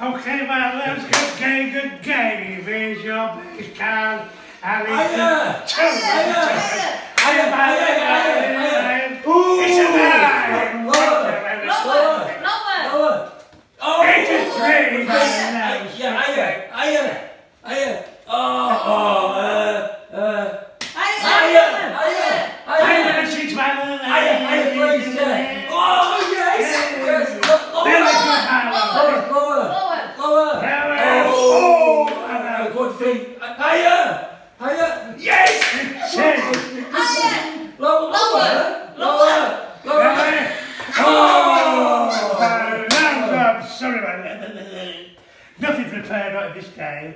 Okay, well, let's good game, good game. Here's your base card. Alice. Higher! Two. Higher! Higher, higher, higher, higher. It's a nine. Lower! Lower! Lower! Lower! Oh! Eighty-three. Higher! Yeah, higher! Higher! Higher! Oh! Oh! Uh, uh, Higher! higher! Higher! Higher! Higher, six, man. Higher! Higher, please! Yeah. Oh, yes! Yes! Lower! Very Lower! good, Howard. Lower! Lower! Lower! Lower! Lower. Oh! Oh. Uh, Good thing. Uh, Higher! Higher! Yes! Ten. Higher! Lower! Lower. Lower! Lower! Lower. Oh! Uh, no, I'm sorry about that. Nothing prepared like this game.